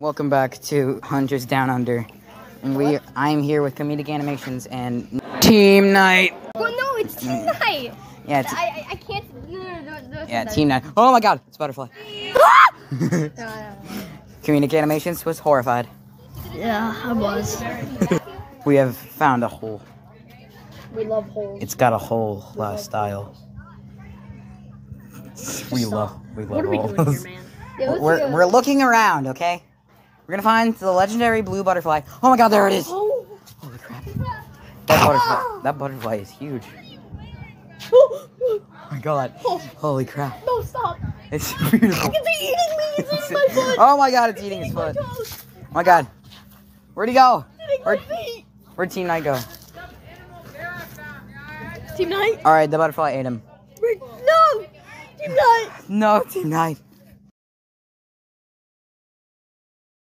Welcome back to Hunters Down Under. And we I'm here with Comedic Animations and Team Night. Well, no, it's team night. Yeah, it's, I, I, I can't. No, no, no, no, yeah. Team Night. Oh my god, it's Butterfly. No, no, no. Comedic Animations was horrified. Yeah, I was. We have found a hole. We love holes. It's got a hole uh, style. We love we love What are we doing here, holes. man? It looks We're, a- we're looking around, okay? We're gonna find the legendary blue butterfly. Oh my god, there it is! Oh. Holy crap. That butterfly, that butterfly is huge. Oh, Oh my god. Holy crap. no, stop. It's beautiful. It's eating me. It's eating my foot. Oh my god, it's eating his my foot. Oh toes. my god. Where'd he go? Where'd, where'd Team Night go? Team night. Alright, the butterfly ate him. No. Team night. No, Team Night.